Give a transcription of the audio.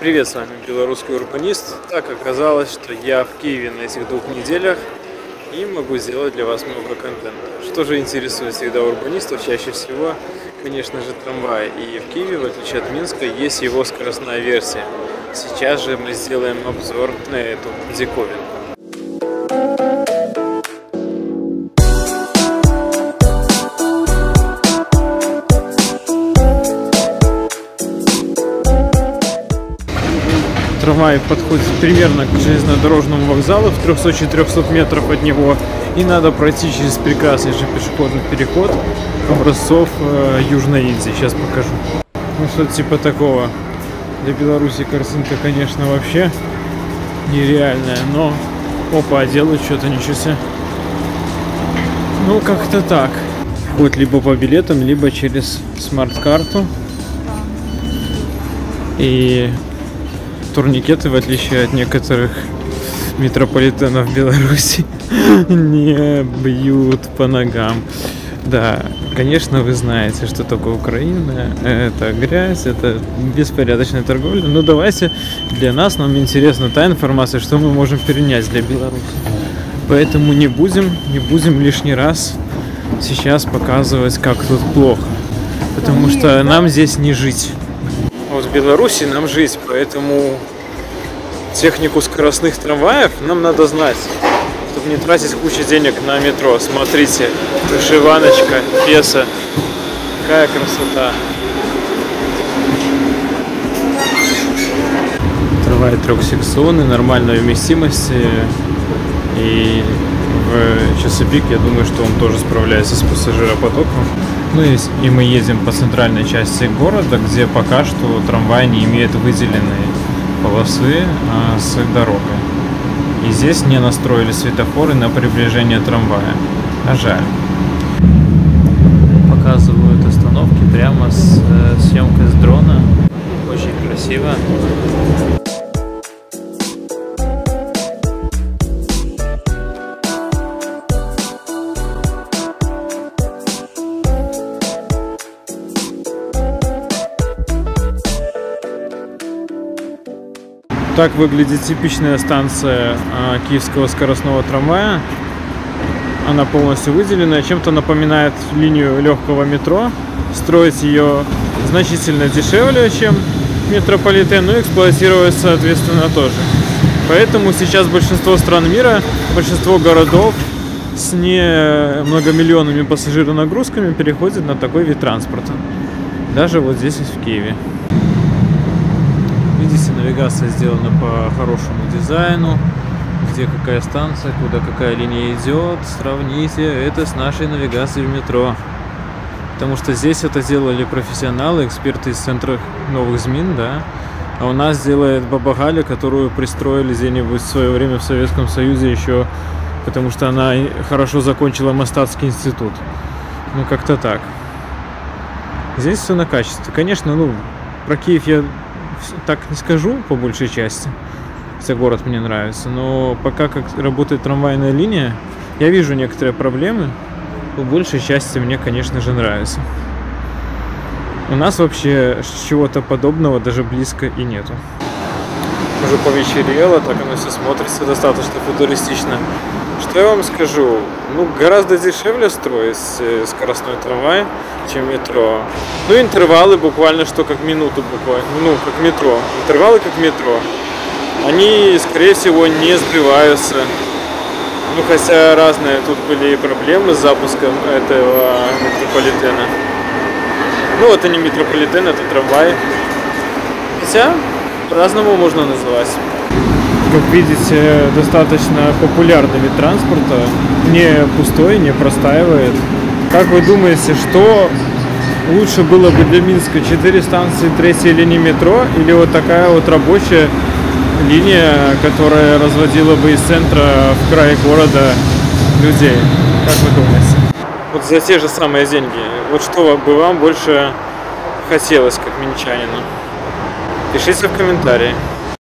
Привет, с вами белорусский урбанист. Так оказалось, что я в Киеве на этих двух неделях и могу сделать для вас много контента. Что же интересует всегда урбанистов чаще всего? Конечно же трамвай. И в Киеве, в отличие от Минска, есть его скоростная версия. Сейчас же мы сделаем обзор на эту диковинку. Трамвай подходит примерно к железнодорожному вокзалу в 300-400 метров от него. И надо пройти через прекраснейший пешеходный переход образцов э, Южной Индии. Сейчас покажу. Ну что-то типа такого. Для Беларуси картинка, конечно, вообще нереальная. Но, опа, делают что-то, ничего себе. Ну, как-то так. Вот либо по билетам, либо через смарт-карту. И турникеты, в отличие от некоторых метрополитенов Беларуси, не бьют по ногам. Да, конечно, вы знаете, что такое Украина. Это грязь, это беспорядочная торговля. Но давайте для нас, нам интересна та информация, что мы можем перенять для Беларуси. Поэтому не будем, не будем лишний раз сейчас показывать, как тут плохо. Потому что нам здесь не жить. Вот в Беларуси нам жить, поэтому технику скоростных трамваев нам надо знать, чтобы не тратить кучу денег на метро. Смотрите, вышиваночка, песа, какая красота. Трамвай трехсекционный, нормальной вместимости и в часы пик, я думаю, что он тоже справляется с пассажиропотоком. Ну и, мы едем по центральной части города, где пока что трамвай не имеет выделенной полосы а, с дорогой. И здесь не настроили светофоры на приближение трамвая. А жаль. Показывают остановки прямо с э, съемкой с дрона. Очень красиво. Так выглядит типичная станция а, киевского скоростного трамвая. Она полностью выделена, чем-то напоминает линию легкого метро. Строить ее значительно дешевле, чем метрополитен, но эксплуатировать соответственно тоже. Поэтому сейчас большинство стран мира, большинство городов с не многомиллионными пассажиронагрузками переходят на такой вид транспорта. Даже вот здесь, в Киеве. Видите, навигация сделана по хорошему дизайну. Где какая станция, куда какая линия идет. Сравните это с нашей навигацией в метро. Потому что здесь это делали профессионалы, эксперты из центра новых ЗМИН, да. А у нас делает Баба которую пристроили где-нибудь в свое время в Советском Союзе еще, потому что она хорошо закончила Мостатский институт. Ну, как-то так. Здесь все на качестве. Конечно, ну, про Киев я так не скажу по большей части. Хотя город мне нравится. Но пока как работает трамвайная линия, я вижу некоторые проблемы. По большей части мне, конечно же, нравится. У нас вообще чего-то подобного даже близко и нету. Уже повечерело, так оно все смотрится достаточно футуристично. Что я вам скажу? Ну, гораздо дешевле строить э, скоростной трамвай, чем метро. Ну, интервалы буквально что как минуту буквально. Ну, как метро. Интервалы как метро. Они, скорее всего, не сбиваются. Ну, хотя разные тут были проблемы с запуском этого метрополитена. Ну, это не метрополитен, это трамвай. Хотя, по-разному можно называть как видите, достаточно популярный вид транспорта, не пустой, не простаивает. Как вы думаете, что лучше было бы для Минска? Четыре станции третьей линии метро или вот такая вот рабочая линия, которая разводила бы из центра в край города людей? Как вы думаете? Вот за те же самые деньги. Вот что бы вам больше хотелось, как минчанину? Пишите в комментарии.